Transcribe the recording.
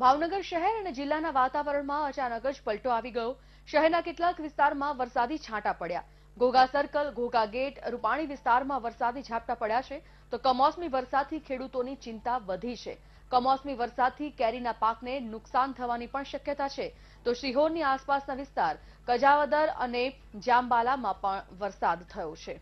ભાવનગર શહેર અને જિલ્લાના વાતાવરણમાં અચાનક જ પલટો આવી ગયો. શહેરના કેટલાક વિસ્તારમાં વરસાદી છાંટા પડ્યા. ઘોઘા સર્કલ, ઘોઘા ગેટ, રૂપાણી વિસ્તારમાં વરસાદી ઝાપટા પડ્યા છે. તો કમોસમી વરસાદથી ખેડૂતોની ચિંતા વધી છે. કમોસમી વરસાદથી કેરીના પાકને નુકસાન થવાની પણ શક્યતા છે. તો શિહોરની આસપાસના વિસ્તાર, કજાવદર અને જામબાલામાં પણ વરસાદ થયો છે.